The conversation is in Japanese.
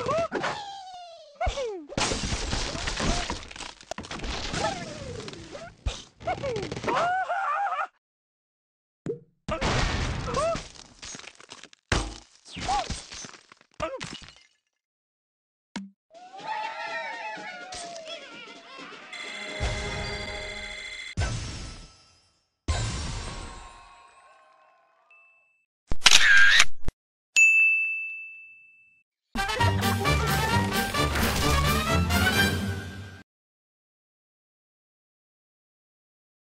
Oh! Oh!